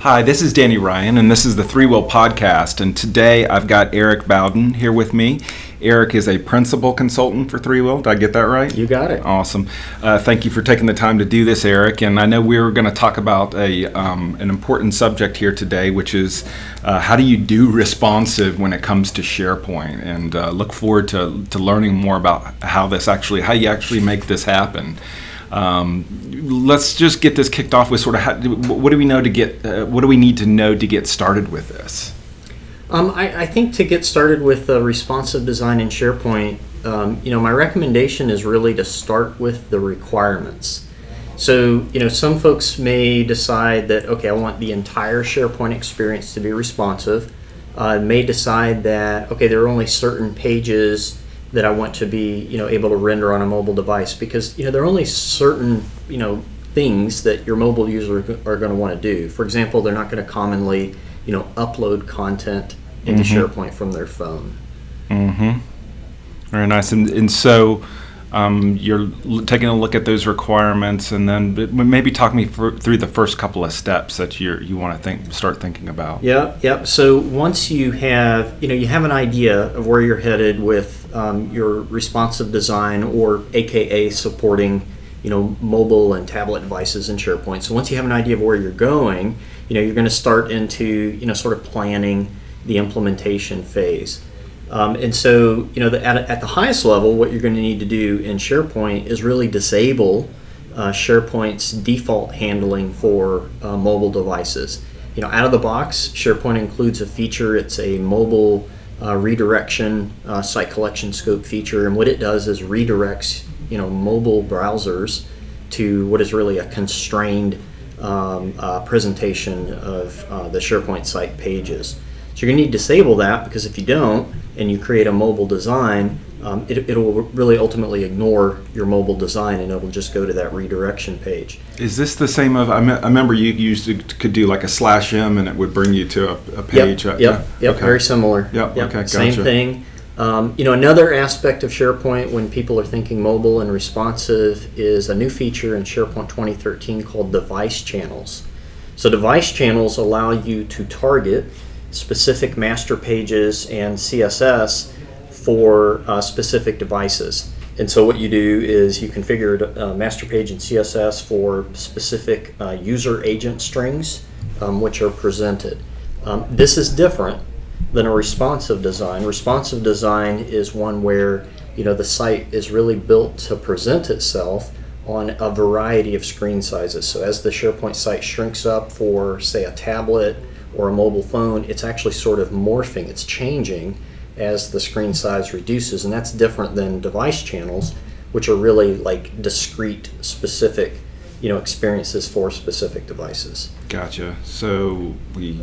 Hi, this is Danny Ryan, and this is the ThreeWill Podcast. And today I've got Eric Bowden here with me. Eric is a principal consultant for ThreeWill. Did I get that right? You got it. Awesome. Uh, thank you for taking the time to do this, Eric. And I know we are going to talk about a um, an important subject here today, which is uh, how do you do responsive when it comes to SharePoint? And uh, look forward to, to learning more about how this actually, how you actually make this happen. Um, let's just get this kicked off with sort of how, what do we know to get, uh, what do we need to know to get started with this? Um, I, I, think to get started with responsive design in SharePoint, um, you know, my recommendation is really to start with the requirements. So, you know, some folks may decide that, okay, I want the entire SharePoint experience to be responsive. Uh, may decide that, okay, there are only certain pages that I want to be you know able to render on a mobile device because you know there are only certain you know things that your mobile user are going to want to do. For example, they're not going to commonly you know upload content into mm-hmm. SharePoint from their phone. Mm-hmm. Very nice, and and so um, you're taking a look at those requirements, and then maybe talk me for, through the first couple of steps that you you want to think start thinking about. Yep, yep. So once you have you know you have an idea of where you're headed with um, your responsive design, or AKA supporting you know mobile and tablet devices in SharePoint. So once you have an idea of where you're going, you know you're going to start into you know sort of planning the implementation phase. Um, and so, you know, the, at, at, the highest level, what you're going to need to do in SharePoint is really disable uh, SharePoint's default handling for uh, mobile devices. You know, out of the box, SharePoint includes a feature. It's a mobile uh, redirection uh, site collection scope feature, and what it does is redirects you know mobile browsers to what is really a constrained um, uh, presentation of uh, the SharePoint site pages. So you're going to need to disable that because if you don't, and you create a mobile design, um, it, it will really ultimately ignore your mobile design and it will just go to that redirection page. Is this the same of, I, me, I remember you used to could do like a slash M and it would bring you to a, a page. Yep, yep, yeah. yep okay. very similar. Yep, yep. okay, gotcha. Same thing. Um, you know, another aspect of SharePoint when people are thinking mobile and responsive is a new feature in SharePoint 2013 called device channels. So device channels allow you to target specific master pages and CSS for uh, specific devices. And so what you do is you configure a master page and CSS for specific uh, user agent strings um, which are presented. Um, this is different than a responsive design. Responsive design is one where you know the site is really built to present itself on a variety of screen sizes. So as the SharePoint site shrinks up for say a tablet or a mobile phone, it's actually sort of morphing, it's changing as the screen size reduces, and that's different than device channels, which are really like discrete, specific, you know, experiences for specific devices. Gotcha. So we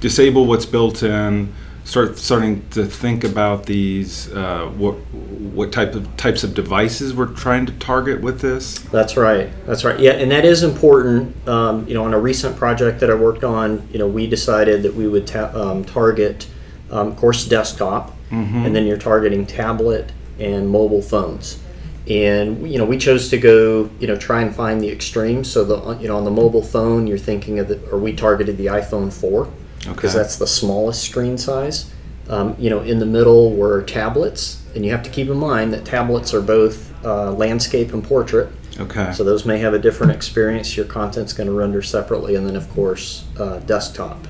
disable what's built in, start starting to think about these uh, what what type of types of devices we're trying to target with this that's right that's right yeah and that is important um, you know on a recent project that i worked on you know we decided that we would ta- um, target um, of course desktop mm-hmm. and then you're targeting tablet and mobile phones and you know we chose to go you know try and find the extremes so the you know on the mobile phone you're thinking of the or we targeted the iphone 4 because okay. that's the smallest screen size. Um, you know, in the middle were tablets, and you have to keep in mind that tablets are both uh, landscape and portrait. Okay. So those may have a different experience. Your content's going to render separately, and then of course uh, desktop.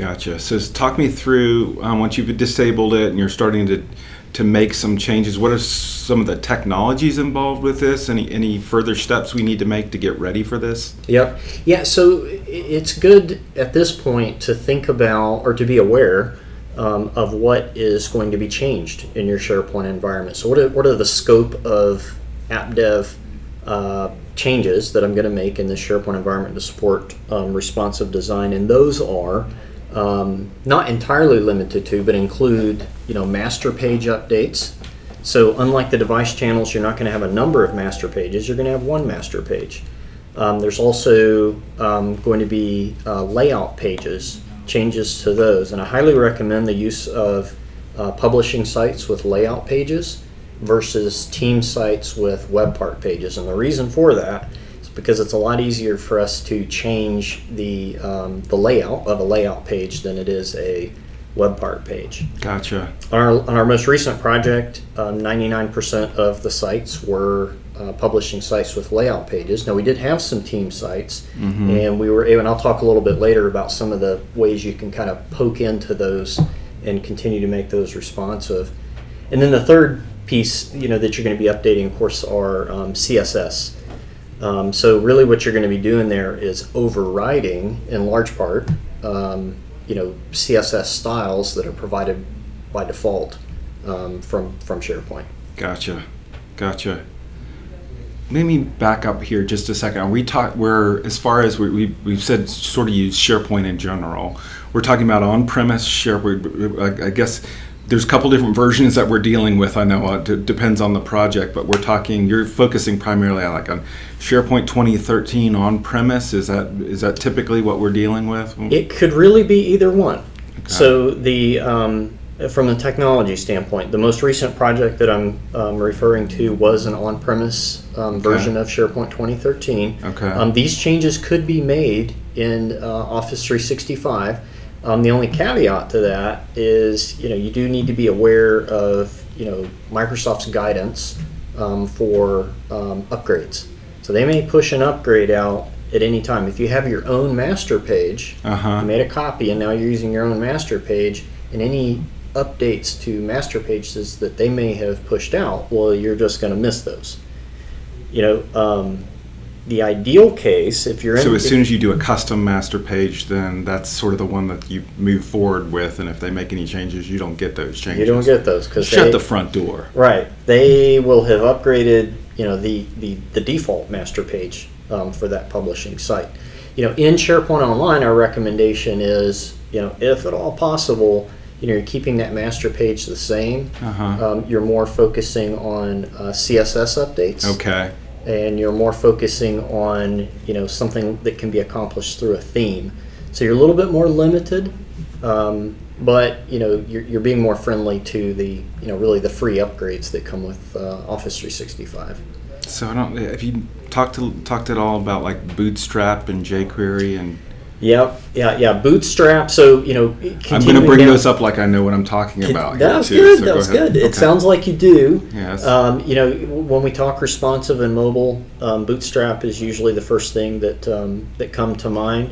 Gotcha. So talk me through um, once you've disabled it and you're starting to to make some changes. What are some of the technologies involved with this? Any any further steps we need to make to get ready for this? Yep. Yeah. So it's good at this point to think about or to be aware um, of what is going to be changed in your SharePoint environment. So what are, what are the scope of app dev uh, changes that I'm going to make in the SharePoint environment to support um, responsive design? And those are um, not entirely limited to, but include you know master page updates. So unlike the device channels, you're not going to have a number of master pages. You're going to have one master page. Um, there's also um, going to be uh, layout pages, changes to those, and I highly recommend the use of uh, publishing sites with layout pages versus team sites with web part pages. And the reason for that because it's a lot easier for us to change the um, the layout of a layout page than it is a web part page. Gotcha. On our, on our most recent project, um, 99% of the sites were uh, publishing sites with layout pages. Now we did have some team sites, and we were able. And I'll talk a little bit later about some of the ways you can kind of poke into those and continue to make those responsive. And then the third piece, you know, that you're going to be updating, of course, are um, CSS. Um, so really, what you're going to be doing there is overriding, in large part, um, you know, CSS styles that are provided by default um, from from SharePoint. Gotcha. Gotcha. Let me back up here just a second. We talk. We're as far as we, we we've said, sort of use SharePoint in general. We're talking about on-premise SharePoint. I guess there's a couple different versions that we're dealing with. I know it d- depends on the project, but we're talking. You're focusing primarily on like on SharePoint 2013 on-premise. Is that is that typically what we're dealing with? It could really be either one. So the um, from a technology standpoint, the most recent project that I'm um, referring to was an on-premise um, version of SharePoint 2013. Okay. Um, these changes could be made in uh, Office 365. Um, the only caveat to that is, you know, you do need to be aware of, you know, Microsoft's guidance um, for um, upgrades. So they may push an upgrade out at any time. If you have your own master page, Uh-huh. you made a copy, and now you're using your own master page, and any updates to master pages that they may have pushed out, well, you're just going to miss those. You know, um, the ideal case, if you're in, So as soon as you do a custom master page, then that's sort of the one that you move forward with, and if they make any changes, you don't get those changes. you don't get those because Shut the front door. Right. They will have upgraded, you know, the, the, the default master page um, for that publishing site. You know, in SharePoint Online, our recommendation is, you know, if at all possible, you know, you're keeping that master page the same. Uh-huh. Um, you're more focusing on uh, CSS updates. Okay. And you're more focusing on you know something that can be accomplished through a theme. So you're a little bit more limited, um, but you know you're, you're being more friendly to the you know really the free upgrades that come with uh, Office 365. So I don't. Have you talked to talked at all about like Bootstrap and jQuery and? Yep, yeah, yeah. Bootstrap. So you know, I'm going to bring down- those up like I know what I'm talking about. That was too, good. so that go was ahead. good. It sounds like you do. Yes. Um, you know, when we talk responsive and mobile, um, Bootstrap is usually the first thing that um, that come to mind.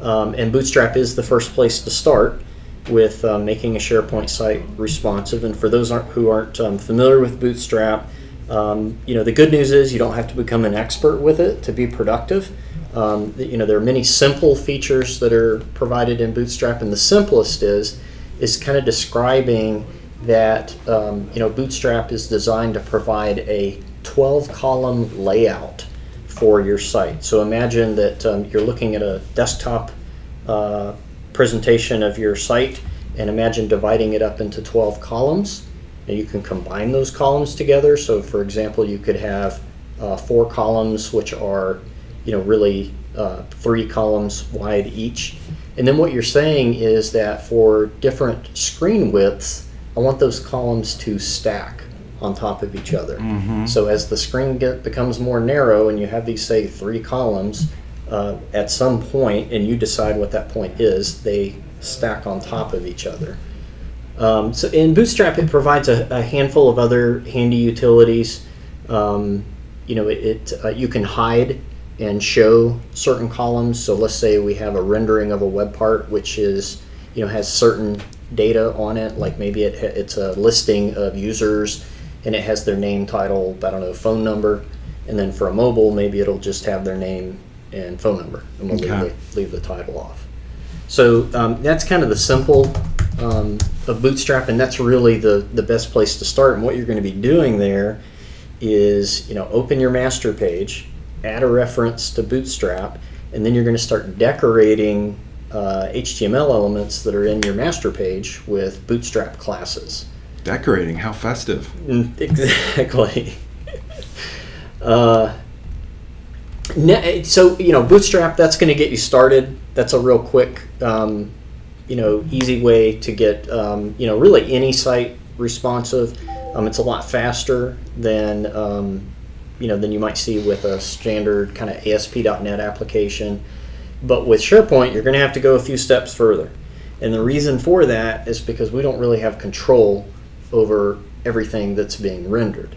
Um, and Bootstrap is the first place to start with uh, making a SharePoint site responsive. And for those aren't, who aren't um, familiar with Bootstrap, um, you know, the good news is you don't have to become an expert with it to be productive. Um, you know, there are many simple features that are provided in Bootstrap, and the simplest is is kind of describing that um, you know Bootstrap is designed to provide a 12 column layout for your site. So imagine that um, you're looking at a desktop uh, presentation of your site, and imagine dividing it up into 12 columns. And you can combine those columns together. So, for example, you could have uh, four columns which are you know really uh, three columns wide each. And then what you're saying is that for different screen widths, I want those columns to stack on top of each other. So as the screen get, becomes more narrow and you have these say three columns, uh, at some point, and you decide what that point is, they stack on top of each other. Um, so in Bootstrap, it provides a, a handful of other handy utilities. Um, you know, it, it uh, you can hide and show certain columns. So let's say we have a rendering of a web part, which is you know has certain data on it, like maybe it, it's a listing of users and it has their name, title, I don't know, phone number, and then for a mobile, maybe it'll just have their name and phone number, and we'll Okay. leave, the, leave the title off. So um, that's kind of the simple um, of Bootstrap, and that's really the the best place to start. And what you're going to be doing there is, you know, open your master page, add a reference to Bootstrap, and then you're going to start decorating uh, HTML elements that are in your master page with Bootstrap classes. Decorating. How festive. Mm, Exactly. uh, so you know, Bootstrap. That's going to get you started. That's a real quick, um, you know, easy way to get um, you know really any site responsive. Um, it's a lot faster than um, you know than you might see with a standard kind of ASP.NET application. But with SharePoint, you're going to have to go a few steps further. And the reason for that is because we don't really have control over everything that's being rendered.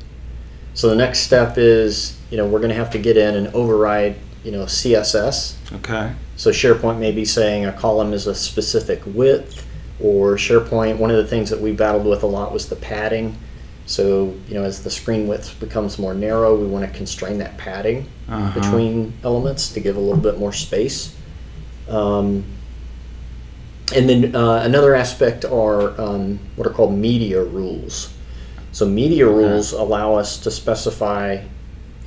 So the next step is, you know, we're going to have to get in and override, you know, CSS. Okay. So SharePoint may be saying a column is a specific width, or SharePoint, one of the things that we battled with a lot was the padding. So, you know, as the screen width becomes more narrow, we want to constrain that padding Uh-huh. between elements to give a little bit more space. Um, and then uh, another aspect are um, what are called media rules. So media rules allow us to specify,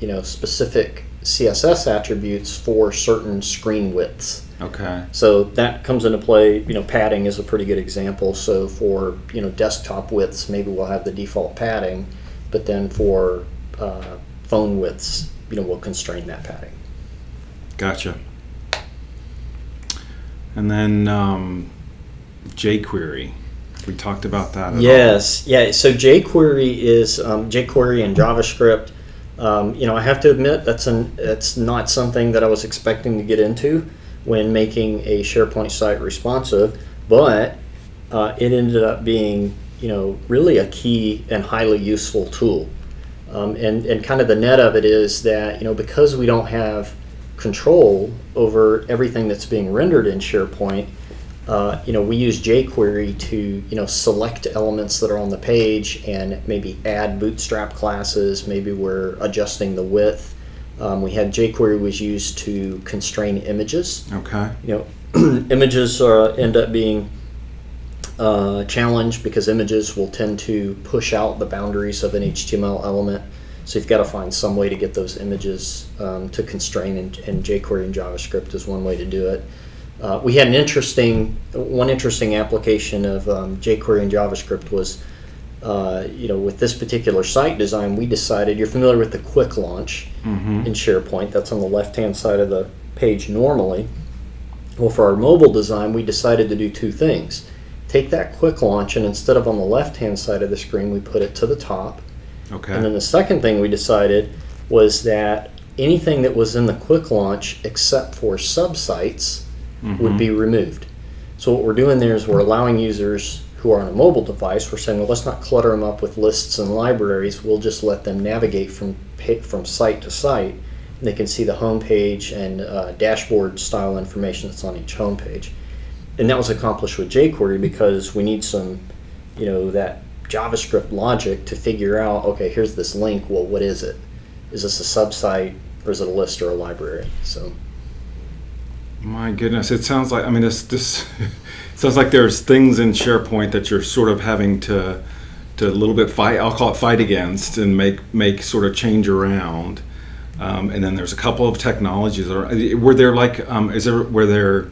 you know, specific CSS attributes for certain screen widths. Okay. So that comes into play. You know, padding is a pretty good example. So for you know desktop widths, maybe we'll have the default padding, but then for uh, phone widths, you know, we'll constrain that padding. Gotcha. And then um, jQuery. We talked about that. at all? Yes, yeah. So jQuery is um, jQuery and JavaScript. Um, you know, I have to admit that's an that's not something that I was expecting to get into when making a SharePoint site responsive, but uh, it ended up being you know really a key and highly useful tool. Um, and and kind of the net of it is that you know because we don't have control over everything that's being rendered in SharePoint, uh, you know, we use jQuery to, you know, select elements that are on the page and maybe add bootstrap classes. Maybe we're adjusting the width. Um, we had jQuery was used to constrain images. Okay. You know, images uh, end up being uh, challenged because images will tend to push out the boundaries of an HTML element. So you've got to find some way to get those images um, to constrain, and, and jQuery and JavaScript is one way to do it. Uh, we had an interesting, one interesting application of um, jQuery and JavaScript was, uh, you know, with this particular site design, we decided you're familiar with the quick launch Mm-hmm. in SharePoint. That's on the left-hand side of the page normally. Well, for our mobile design, we decided to do two things. Take that quick launch, and instead of on the left-hand side of the screen, we put it to the top. Okay. And then the second thing we decided was that anything that was in the quick launch except for subsites would be removed. So what we're doing there is we're allowing users who are on a mobile device, we're saying, well, let's not clutter them up with lists and libraries. We'll just let them navigate from from site to site. And they can see the home page and uh, dashboard style information that's on each home page. And that was accomplished with jQuery because we need some, you know, that JavaScript logic to figure out, okay, here's this link. Well, what is it? Is this a subsite or is it a list or a library? So. My goodness, it sounds like I mean this this sounds like there's things in SharePoint that you're sort of having to to a little bit fight. I'll call it fight against and make make sort of change around. Um, and then there's a couple of technologies. That are, were there like um, is there were there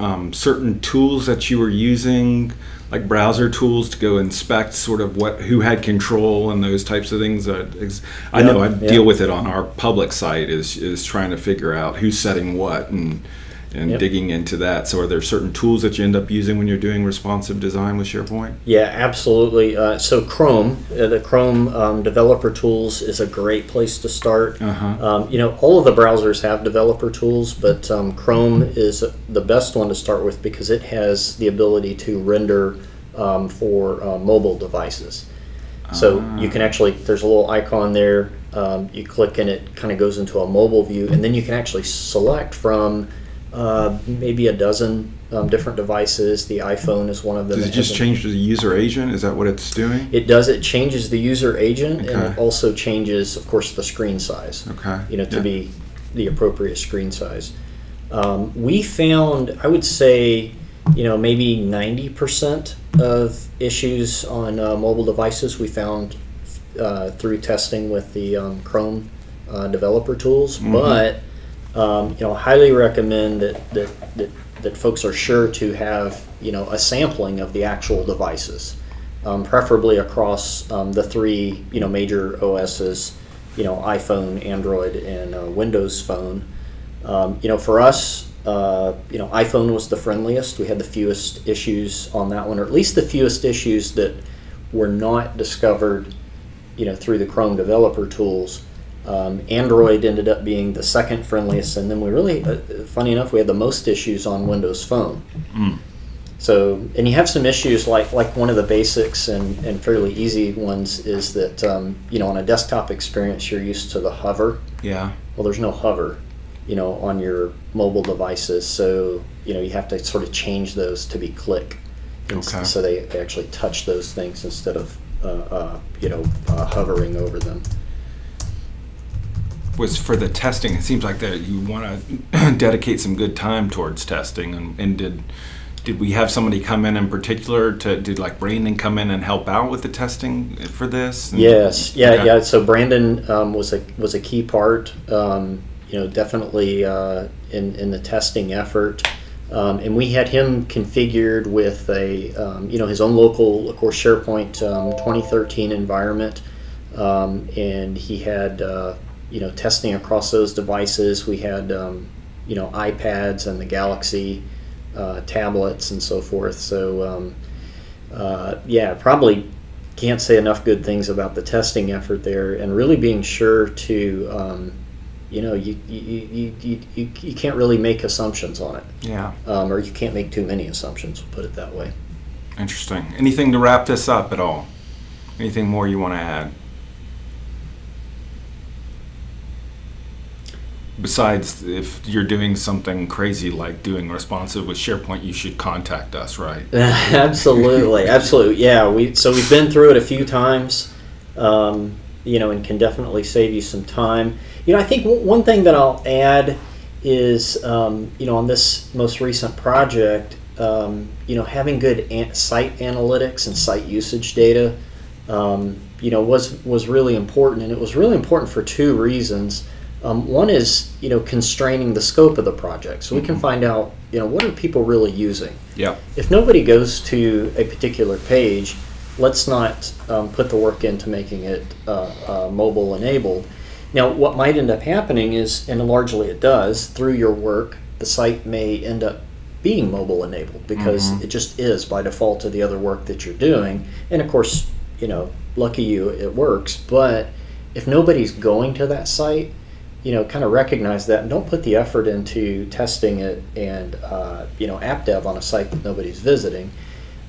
um, certain tools that you were using, like browser tools to go inspect sort of what who had control and those types of things? That ex- I know I deal with it on our public site is is trying to figure out who's setting what and and Yep. digging into that. So are there certain tools that you end up using when you're doing responsive design with SharePoint? Yeah, absolutely. Uh, so Chrome, uh, the Chrome um, developer tools is a great place to start. Uh-huh. Um, you know, all of the browsers have developer tools, but um, Chrome is the best one to start with because it has the ability to render um, for uh, mobile devices. So you can actually, there's a little icon there. Um, you click and it kind of goes into a mobile view, and then you can actually select from uh, maybe a dozen um, different devices. The iPhone is one of them. Does it just change the user agent? Is that what it's doing? it does. It changes the user agent, and Okay. it also changes, of course, the screen size. Okay. You know, to Yeah. be the appropriate screen size. Um, we found, I would say, you know, maybe ninety percent of issues on uh, mobile devices we found uh, through testing with the um, Chrome uh, developer tools, Mm-hmm. but um, you know, highly recommend that, that, that, that folks are sure to have, you know, a sampling of the actual devices, um, preferably across um, the three, you know, major OSs, you know, iPhone, Android, and uh, Windows Phone. Um, you know, for us, uh, you know, iPhone was the friendliest. We had the fewest issues on that one, or at least the fewest issues that were not discovered, you know, through the Chrome developer tools. Um, Android ended up being the second friendliest, and then we really, uh, funny enough, we had the most issues on Windows Phone. Mm. So, and you have some issues like like one of the basics and, and fairly easy ones is that um, you know on a desktop experience you're used to the hover. Yeah. Well, there's no hover, you know, on your mobile devices. So you know you have to sort of change those to be click. And Okay. So they, they actually touch those things instead of uh, uh, you know uh, hovering over them. Was for the testing. It seems like that you want to dedicate some good time towards testing, and, and did did we have somebody come in in particular to did like Brandon come in and help out with the testing for this? And- Yes, yeah, Okay. yeah. So Brandon um, was a was a key part. Um, you know, definitely uh, in in the testing effort, um, and we had him configured with a um, you know his own local, of course, SharePoint um, 2013 environment, um, and he had uh, you know testing across those devices. We had um, you know iPads and the Galaxy uh, tablets and so forth. So um, uh, yeah, probably can't say enough good things about the testing effort there, and really being sure to, um, you know, you, you, you, you, you, can't really make assumptions on it, Yeah. um, or you can't make too many assumptions. We'll put it that way. Interesting. Anything to wrap this up at all? Anything more you want to add? Besides, if you're doing something crazy like doing responsive with SharePoint, you should contact us, right? absolutely, absolutely. Yeah, we so we've been through it a few times, um, you know, and can definitely save you some time. You know, I think one thing that I'll add is, um, you know, on this most recent project, um, you know, having good an- site analytics and site usage data, um, you know, was was really important, and it was really important for two reasons. Um, one is, you know, constraining the scope of the project, so we can find out, you know, what are people really using Yeah. if nobody goes to a particular page, let's not um, put the work into making it uh, uh, mobile enabled. Now, what might end up happening is, and largely it does, through your work, the site may end up being mobile enabled because Mhm. it just is by default to the other work that you're doing. And of course, you know, lucky you, it works. But if nobody's going to that site, you know, kind of recognize that and don't put the effort into testing it and, uh, you know, app dev on a site that nobody's visiting.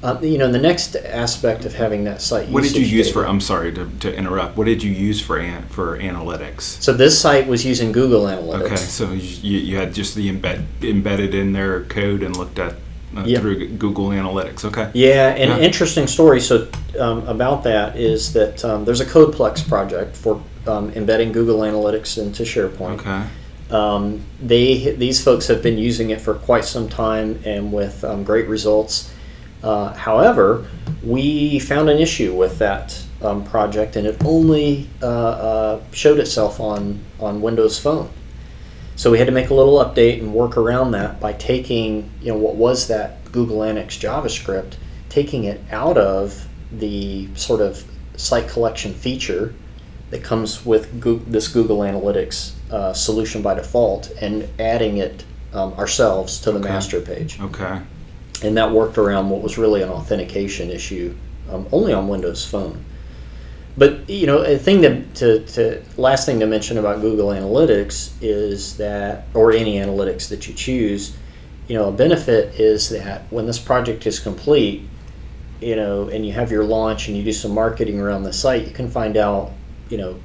Um, you know, the next aspect of having that site. What did you use data- for? I'm sorry to, to interrupt. What did you use for an, for analytics? So this site was using Google Analytics. Okay, so you, you had just the embed embedded in their code and looked at uh, Yep. through Google Analytics. Okay. Yeah, and Yeah. interesting story. So um, about that is that um, there's a CodePlex project for um, embedding Google Analytics into SharePoint. Okay. Um, they these folks have been using it for quite some time and with um, great results. Uh, however, we found an issue with that um, project, and it only uh, uh, showed itself on on Windows Phone. So we had to make a little update and work around that by taking you know what was that Google Annex JavaScript, taking it out of the sort of site collection feature that comes with Goo- this Google Analytics uh, solution by default and adding it um, ourselves to the Okay. master page. Okay. And that worked around what was really an authentication issue um, only on Windows Phone. But you know, a thing that to, to last thing to mention about Google Analytics is that, or any analytics that you choose, you know, a benefit is that when this project is complete, you know, and you have your launch and you do some marketing around the site, you can find out, you know,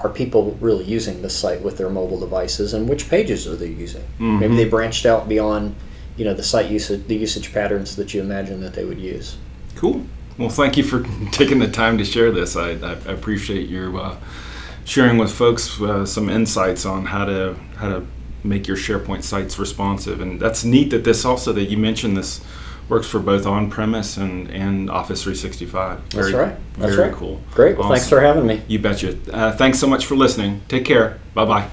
are people really using this site with their mobile devices and which pages are they using? Maybe Mhm. they branched out beyond, you know, the site usage, the usage patterns that you imagine that they would use. Cool. Well, thank you for taking the time to share this. I, I appreciate your uh, sharing with folks uh, some insights on how to how to make your SharePoint sites responsive. And that's neat that this also that you mentioned this works for both on-premise and, and Office 365. That's Very, right. That's very right. cool. Great. Well, thanks for having me. You betcha. Uh, thanks so much for listening. Take care. Bye bye.